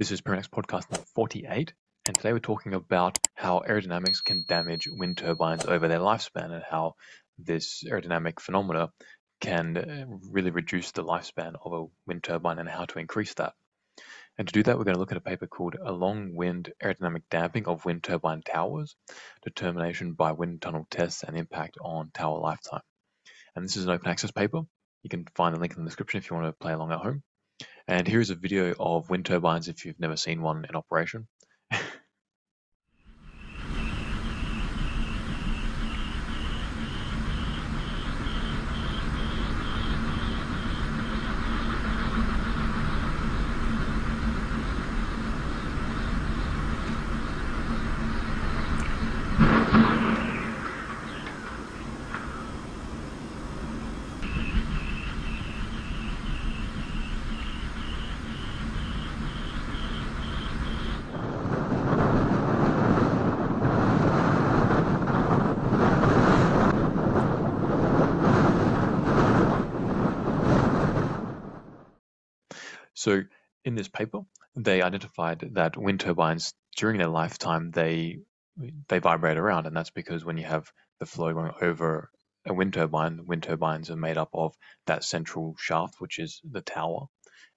This is Paranex podcast number 48, and today we're talking about how aerodynamics can damage wind turbines over their lifespan and how this aerodynamic phenomena can uh, really reduce the lifespan of a wind turbine and how to increase that. And to do that, we're going to look at a paper called Along Wind Aerodynamic Damping of Wind Turbine Towers, Determination by Wind Tunnel Tests and Impact on Tower Lifetime. And this is an open access paper. You can find the link in the description if you want to play along at home. And here's a video of wind turbines if you've never seen one in operation. So in this paper, they identified that wind turbines during their lifetime they they vibrate around, and that's because when you have the flow going over a wind turbine, wind turbines are made up of that central shaft, which is the tower,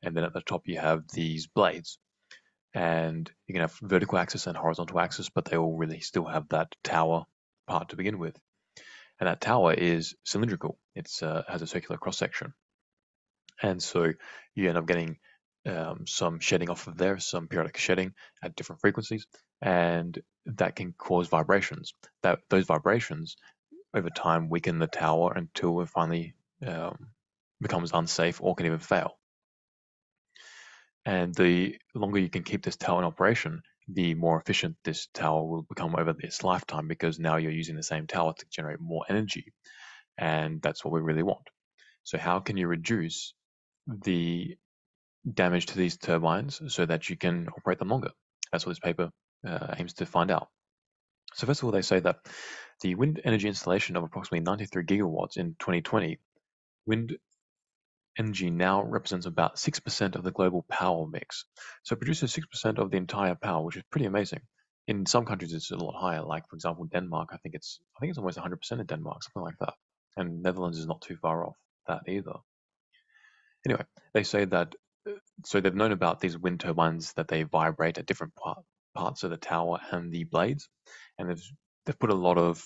and then at the top you have these blades, and you can have vertical axis and horizontal axis, but they all really still have that tower part to begin with, and that tower is cylindrical. It's uh, has a circular cross section, and so you end up getting um, some shedding off of there, some periodic shedding at different frequencies, and that can cause vibrations. That those vibrations over time weaken the tower until it finally um, becomes unsafe or can even fail. And the longer you can keep this tower in operation, the more efficient this tower will become over its lifetime because now you're using the same tower to generate more energy. And that's what we really want. So, how can you reduce the damage to these turbines so that you can operate them longer. That's what this paper uh, aims to find out. So first of all, they say that the wind energy installation of approximately 93 gigawatts in 2020, wind energy now represents about 6% of the global power mix. So it produces 6% of the entire power, which is pretty amazing. In some countries, it's a lot higher. Like for example, Denmark, I think it's I think it's almost 100% in Denmark, something like that. And Netherlands is not too far off that either. Anyway, they say that so they've known about these wind turbines that they vibrate at different part, parts of the tower and the blades, and they've they've put a lot of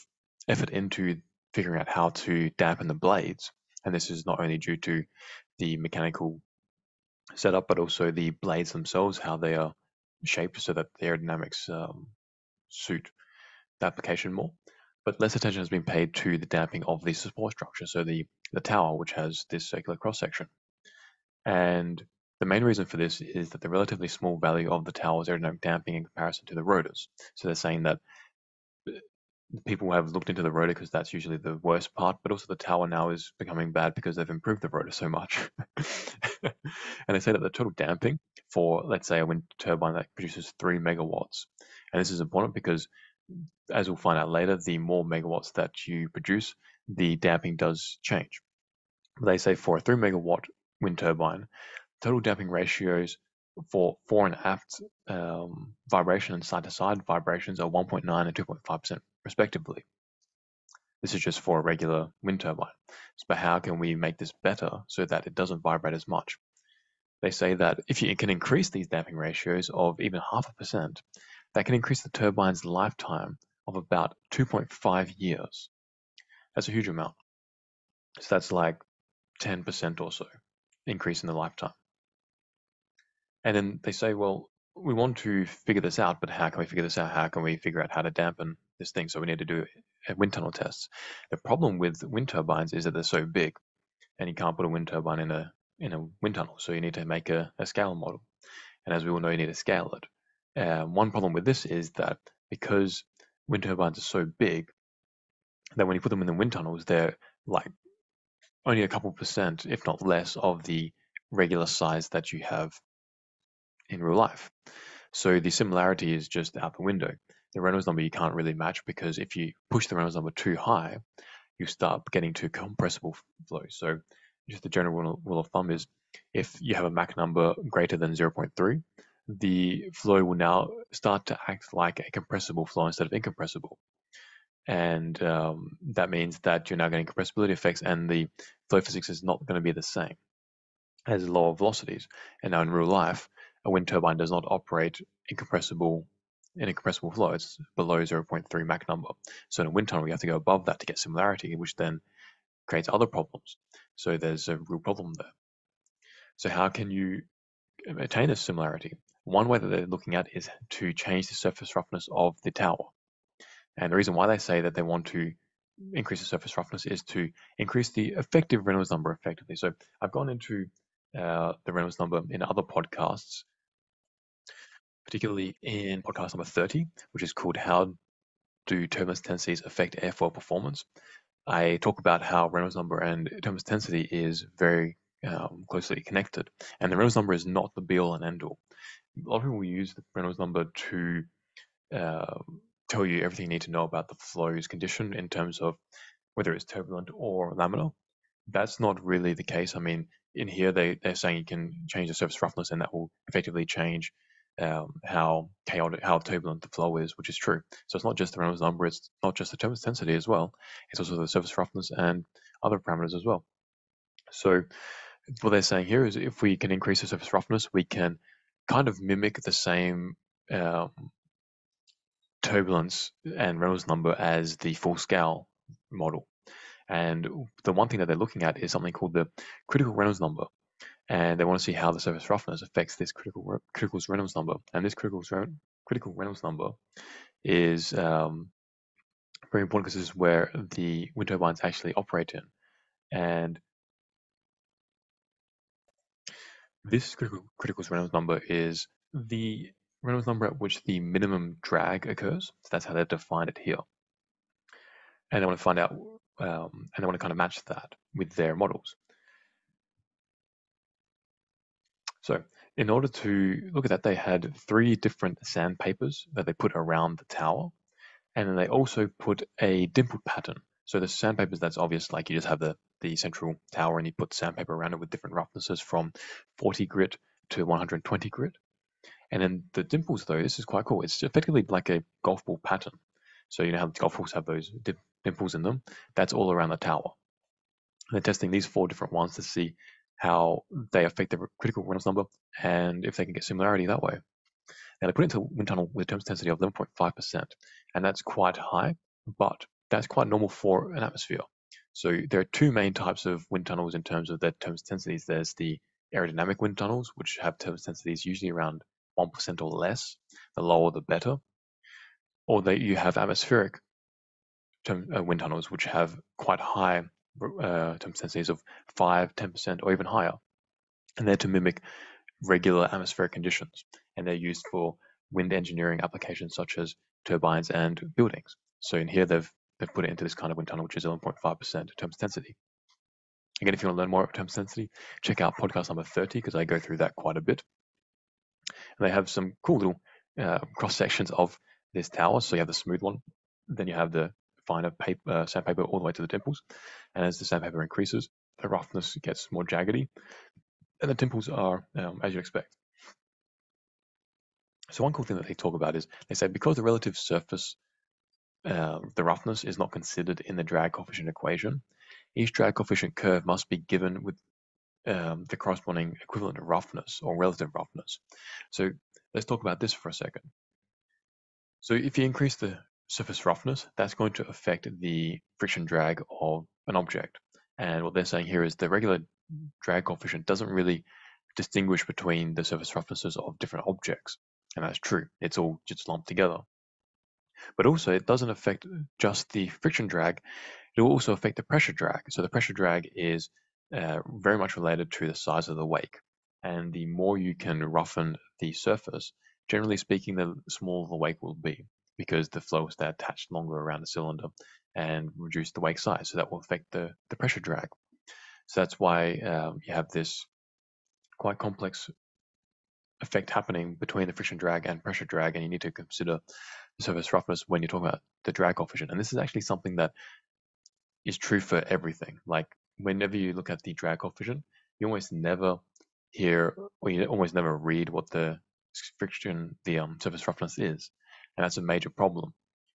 effort into figuring out how to dampen the blades. And this is not only due to the mechanical setup, but also the blades themselves, how they are shaped so that the aerodynamics um, suit the application more. But less attention has been paid to the damping of the support structure, so the, the tower, which has this circular cross section. And the main reason for this is that the relatively small value of the tower's aerodynamic damping in comparison to the rotors. So they're saying that uh, people have looked into the rotor because that's usually the worst part, but also the tower now is becoming bad because they've improved the rotor so much. and they say that the total damping for, let's say, a wind turbine that produces three megawatts, and this is important because, as we'll find out later, the more megawatts that you produce, the damping does change. They say for a three megawatt wind turbine, total damping ratios for fore and aft um, vibration and side to side vibrations are 1.9 and 2.5% respectively. This is just for a regular wind turbine. But how can we make this better so that it doesn't vibrate as much? They say that if you can increase these damping ratios of even half a percent, that can increase the turbine's lifetime of about 2.5 years. That's a huge amount. So that's like 10% or so increase in the lifetime. And then they say, well, we want to figure this out, but how can we figure this out? How can we figure out how to dampen this thing? So we need to do wind tunnel tests. The problem with wind turbines is that they're so big, and you can't put a wind turbine in a in a wind tunnel. So you need to make a, a scale model, and as we all know, you need to scale it. Um, one problem with this is that because wind turbines are so big, that when you put them in the wind tunnels, they're like only a couple percent, if not less, of the regular size that you have in real life. So the similarity is just out the window. The Reynolds number you can't really match because if you push the Reynolds number too high, you start getting to compressible flow. So just the general rule of thumb is if you have a Mach number greater than 0.3, the flow will now start to act like a compressible flow instead of incompressible. And um, that means that you're now getting compressibility effects and the flow physics is not going to be the same as lower velocities. And now in real life, a wind turbine does not operate incompressible in incompressible flow. It's below 0.3 Mach number. So in a wind tunnel, you have to go above that to get similarity, which then creates other problems. So there's a real problem there. So how can you attain this similarity? One way that they're looking at is to change the surface roughness of the tower. And the reason why they say that they want to increase the surface roughness is to increase the effective Reynolds number effectively. So I've gone into uh, the Reynolds number in other podcasts, particularly in podcast number 30, which is called How Do Turbulence Tendencies Affect Airfoil Performance? I talk about how Reynolds number and turbulence intensity is very um, closely connected. And the Reynolds number is not the be all and end all. A lot of people use the Reynolds number to uh, tell you everything you need to know about the flow's condition in terms of whether it's turbulent or laminar. That's not really the case. I mean, in here they, they're saying you can change the surface roughness and that will effectively change um, how chaotic, how turbulent the flow is, which is true. So it's not just the Reynolds number, it's not just the turbulence intensity as well. It's also the surface roughness and other parameters as well. So what they're saying here is if we can increase the surface roughness, we can kind of mimic the same um, turbulence and Reynolds number as the full scale model. And the one thing that they're looking at is something called the critical Reynolds number. And they want to see how the surface roughness affects this critical critical Reynolds number. And this critical critical Reynolds number is um, very important because this is where the wind turbines actually operate in. And this critical, critical Reynolds number is the Reynolds number at which the minimum drag occurs. So that's how they've defined it here. And they want to find out, um, and they want to kind of match that with their models. So in order to look at that, they had three different sandpapers that they put around the tower. And then they also put a dimpled pattern. So the sandpapers, that's obvious, like you just have the, the central tower and you put sandpaper around it with different roughnesses from 40 grit to 120 grit. And then the dimples, though, this is quite cool. It's effectively like a golf ball pattern. So you know how golf balls have those dimples in them? That's all around the tower. And they're testing these four different ones to see how they affect the critical Reynolds number and if they can get similarity that way. Now they put into wind tunnel with a turbulence intensity of 11.5%, and that's quite high, but that's quite normal for an atmosphere. So there are two main types of wind tunnels in terms of their turbulence intensities. There's the aerodynamic wind tunnels, which have turbulence intensities usually around 1% or less, the lower the better. Or that you have atmospheric term, uh, wind tunnels, which have quite high uh, turbulence intensities of 5, 10%, or even higher. And they're to mimic regular atmospheric conditions. And they're used for wind engineering applications such as turbines and buildings. So in here, they've, they've put it into this kind of wind tunnel, which is 11.5% turbulence intensity. Again, if you want to learn more about turbulence intensity, check out podcast number 30 because I go through that quite a bit. And they have some cool little uh, cross sections of this tower. So you have the smooth one, then you have the finer paper, uh, sandpaper all the way to the dimples. And as the sandpaper increases, the roughness gets more jaggedy, and the dimples are um, as you expect. So one cool thing that they talk about is they say because the relative surface, uh, the roughness is not considered in the drag coefficient equation, each drag coefficient curve must be given with um, the corresponding equivalent of roughness or relative roughness. So let's talk about this for a second. So if you increase the surface roughness, that's going to affect the friction drag of an object. And what they're saying here is the regular drag coefficient doesn't really distinguish between the surface roughnesses of different objects. And that's true. It's all just lumped together. But also, it doesn't affect just the friction drag. It will also affect the pressure drag. So the pressure drag is uh, very much related to the size of the wake. And the more you can roughen the surface, generally speaking, the smaller the wake will be because the flow will stay attached longer around the cylinder and reduce the wake size. So that will affect the, the pressure drag. So that's why um, you have this quite complex effect happening between the friction drag and pressure drag, and you need to consider the surface roughness when you're talking about the drag coefficient. And this is actually something that is true for everything. Like whenever you look at the drag coefficient, you almost never hear or you almost never read what the friction the um, surface roughness is, and that's a major problem.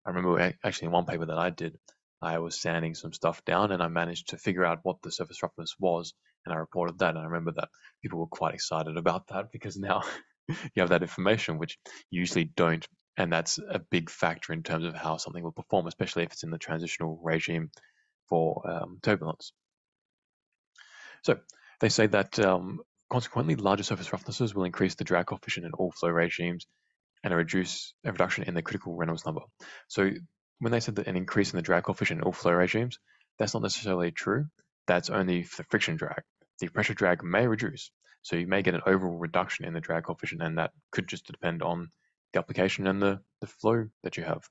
I remember actually in one paper that I did, I was sanding some stuff down and I managed to figure out what the surface roughness was and I reported that. And I remember that people were quite excited about that because now you have that information, which you usually don't. And that's a big factor in terms of how something will perform, especially if it's in the transitional regime for um, turbulence. So they say that um, consequently, larger surface roughnesses will increase the drag coefficient in all flow regimes and a reduce a reduction in the critical Reynolds number. So when they said that an increase in the drag coefficient in all flow regimes, that's not necessarily true. That's only for friction drag. The pressure drag may reduce. So you may get an overall reduction in the drag coefficient, and that could just depend on the application and the, the flow that you have.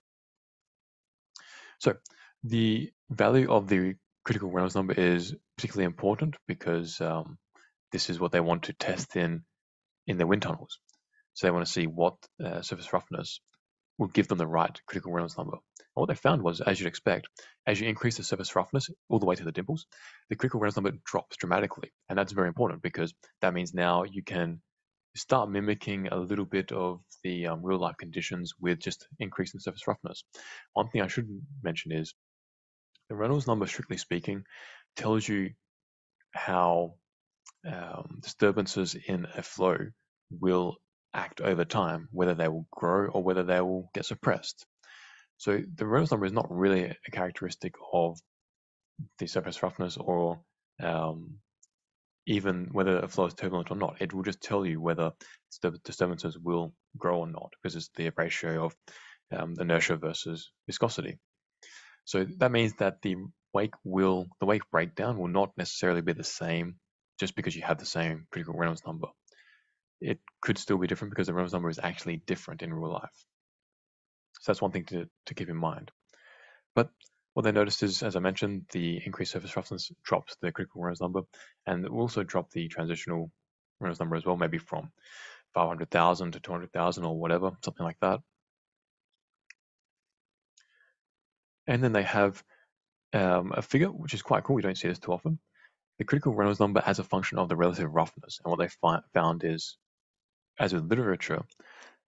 So the value of the critical Reynolds number is particularly important because um, this is what they want to test in in their wind tunnels. So they want to see what uh, surface roughness will give them the right critical Reynolds number. And what they found was, as you'd expect, as you increase the surface roughness all the way to the dimples, the critical Reynolds number drops dramatically. And that's very important because that means now you can start mimicking a little bit of the um, real life conditions with just increasing surface roughness. One thing I should mention is the Reynolds number, strictly speaking, tells you how um, disturbances in a flow will act over time, whether they will grow or whether they will get suppressed. So the Reynolds number is not really a characteristic of the surface roughness or um, even whether a flow is turbulent or not. It will just tell you whether the disturbances will grow or not because it's the ratio of um, inertia versus viscosity. So that means that the wake will, the wake breakdown will not necessarily be the same just because you have the same critical Reynolds number it could still be different because the Reynolds number is actually different in real life. So that's one thing to, to keep in mind. But what they noticed is, as I mentioned, the increased surface roughness drops the critical Reynolds number, and it will also drop the transitional Reynolds number as well, maybe from 500,000 to 200,000 or whatever, something like that. And then they have um, a figure, which is quite cool. We don't see this too often. The critical Reynolds number as a function of the relative roughness. And what they found is as with literature,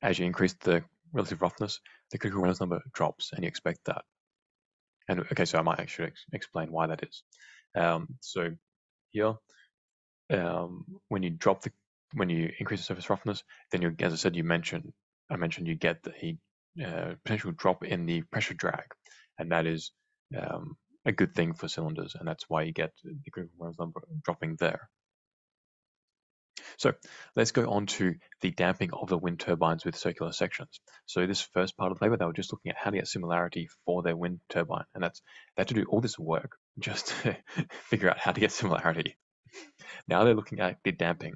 as you increase the relative roughness, the critical Reynolds number drops, and you expect that. And okay, so I might actually ex explain why that is. Um, so here, um, when you drop the, when you increase the surface roughness, then you, as I said, you mentioned, I mentioned you get the uh, potential drop in the pressure drag, and that is um, a good thing for cylinders, and that's why you get the critical Reynolds number dropping there. So let's go on to the damping of the wind turbines with circular sections. So this first part of the paper, they were just looking at how to get similarity for their wind turbine. And that's they had to do all this work just to figure out how to get similarity. Now they're looking at the damping.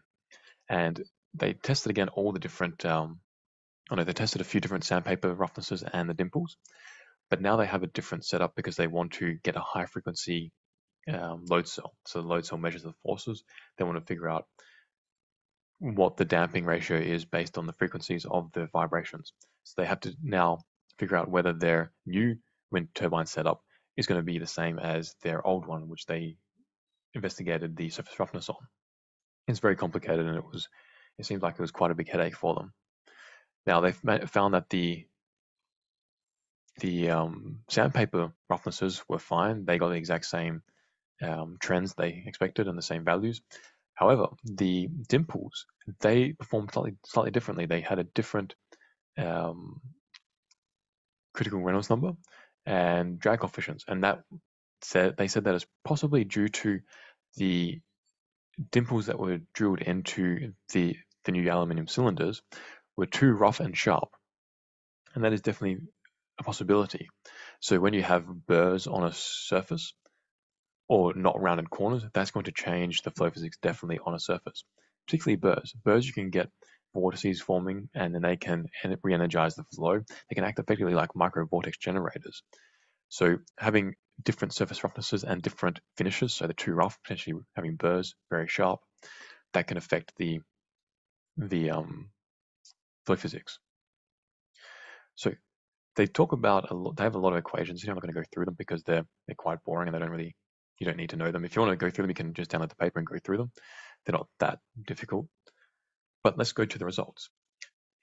And they tested again all the different, um, oh no, they tested a few different sandpaper roughnesses and the dimples. But now they have a different setup because they want to get a high frequency um, load cell. So the load cell measures the forces. They want to figure out what the damping ratio is based on the frequencies of the vibrations. So they have to now figure out whether their new wind turbine setup is going to be the same as their old one, which they investigated the surface roughness on. It's very complicated, and it was it seems like it was quite a big headache for them. Now they've found that the the um, sandpaper roughnesses were fine; they got the exact same um, trends they expected and the same values. However, the dimples they performed slightly slightly differently. They had a different um, critical Reynolds number and drag coefficients, and that said they said that is possibly due to the dimples that were drilled into the the new aluminium cylinders were too rough and sharp, and that is definitely a possibility. So when you have burrs on a surface, or not rounded corners, that's going to change the flow physics definitely on a surface, particularly burrs. Burrs, you can get vortices forming and then they can re-energize the flow. They can act effectively like micro vortex generators. So having different surface roughnesses and different finishes, so the too rough, potentially having burrs very sharp, that can affect the the um, flow physics. So they talk about a lot. They have a lot of equations. I'm not going to go through them because they're they're quite boring and they don't really you don't need to know them. If you want to go through them, you can just download the paper and go through them. They're not that difficult. But let's go to the results.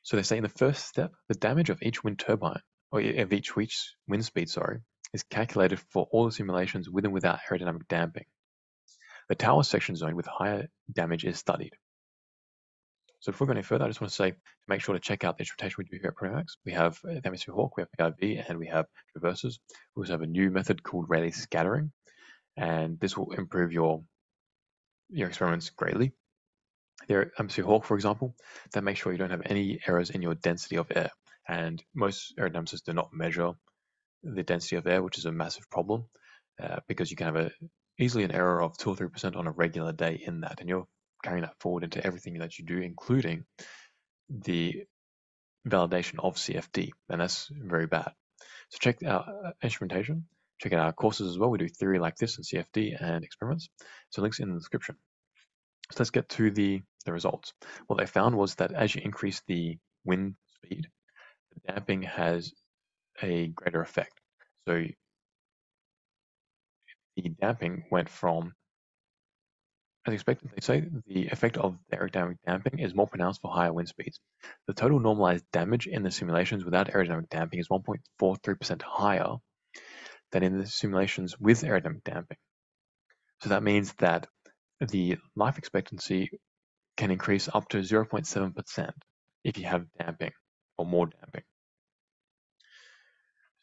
So they say in the first step, the damage of each wind turbine, or of each, wind speed, sorry, is calculated for all the simulations with and without aerodynamic damping. The tower section zone with higher damage is studied. So before we go any further, I just want to say to make sure to check out the instrumentation we do here at Promax. We have uh, the MSP Hawk, we have PIV, and we have traverses. We also have a new method called Rayleigh scattering, and this will improve your your experiments greatly. There, MSP Hawk, for example, that makes sure you don't have any errors in your density of air. And most aerodynamicists do not measure the density of air, which is a massive problem uh, because you can have a easily an error of two or three percent on a regular day in that, and you're carrying that forward into everything that you do, including the validation of CFD, and that's very bad. So check our uh, instrumentation, check out our courses as well. We do theory like this and CFD and experiments. So links in the description. So let's get to the, the results. What they found was that as you increase the wind speed, the damping has a greater effect. So the damping went from, as expected, they say the effect of the aerodynamic damping is more pronounced for higher wind speeds. The total normalized damage in the simulations without aerodynamic damping is 1.43% higher than in the simulations with aerodynamic damping. So that means that the life expectancy can increase up to 0.7% if you have damping or more damping.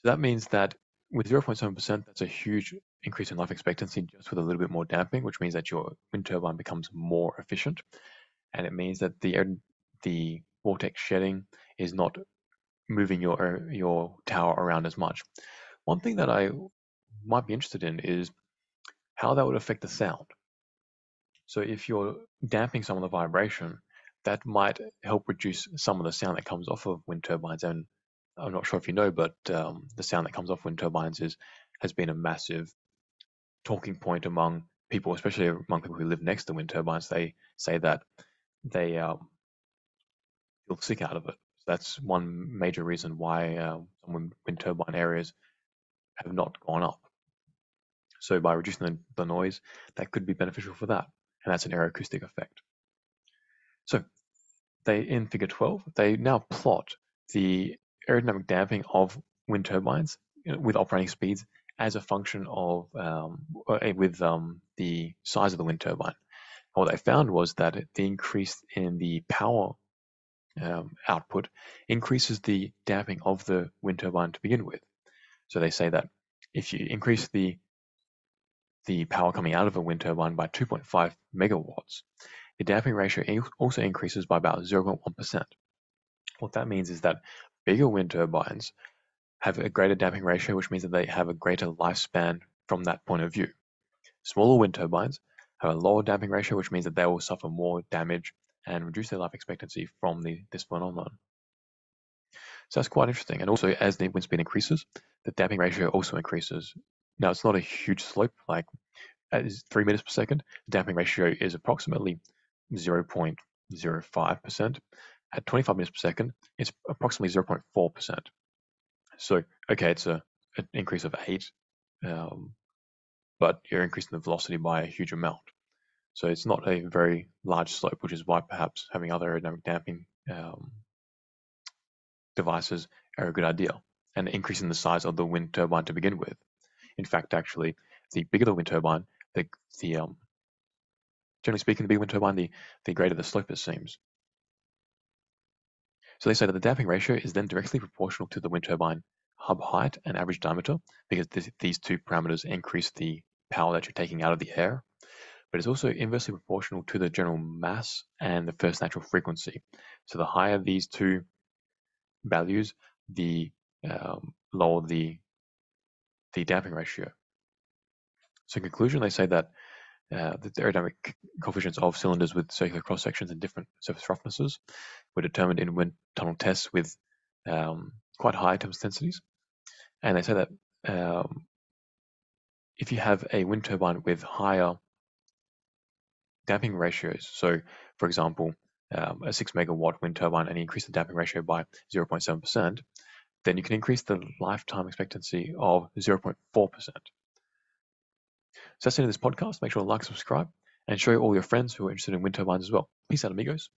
So that means that with 0.7%, that's a huge increase in life expectancy just with a little bit more damping, which means that your wind turbine becomes more efficient. And it means that the the vortex shedding is not moving your your tower around as much. One thing that I might be interested in is how that would affect the sound. So if you're damping some of the vibration, that might help reduce some of the sound that comes off of wind turbines. And I'm not sure if you know, but um, the sound that comes off wind turbines is has been a massive talking point among people, especially among people who live next to wind turbines. They say that they um, feel sick out of it. So that's one major reason why uh, some wind turbine areas have not gone up. So by reducing the, the noise, that could be beneficial for that and that's an aeroacoustic effect. So they in figure 12, they now plot the aerodynamic damping of wind turbines with operating speeds as a function of um, eh, with um, the size of the wind turbine. And what they found was that the increase in the power um, output increases the damping of the wind turbine to begin with. So they say that if you increase the the power coming out of a wind turbine by 2.5 megawatts, the damping ratio also increases by about 0.1%. What that means is that bigger wind turbines have a greater damping ratio, which means that they have a greater lifespan from that point of view. Smaller wind turbines have a lower damping ratio, which means that they will suffer more damage and reduce their life expectancy from the, this phenomenon. So that's quite interesting. And also, as the wind speed increases, the damping ratio also increases now, it's not a huge slope, like at 3 meters per second. The damping ratio is approximately 0.05%. At 25 meters per second, it's approximately 0.4%. So, okay, it's a, an increase of 8, um, but you're increasing the velocity by a huge amount. So it's not a very large slope, which is why perhaps having other aerodynamic damping um, devices are a good idea, and increasing the size of the wind turbine to begin with. In fact, actually, the bigger the wind turbine, the, the um, generally speaking, the bigger wind turbine, the, the greater the slope it seems. So they say that the damping ratio is then directly proportional to the wind turbine hub height and average diameter because this, these two parameters increase the power that you're taking out of the air, but it's also inversely proportional to the general mass and the first natural frequency. So the higher these two values, the um, lower the the damping ratio. So in conclusion, they say that uh, the aerodynamic coefficients of cylinders with circular cross sections and different surface roughnesses were determined in wind tunnel tests with um, quite high thermal densities. And they say that um, if you have a wind turbine with higher damping ratios, so for example, um, a 6 megawatt wind turbine and you increase the damping ratio by 0.7%, then you can increase the lifetime expectancy of 0.4%. So that's the end of this podcast. Make sure to like, subscribe, and show all your friends who are interested in wind turbines as well. Peace out, amigos.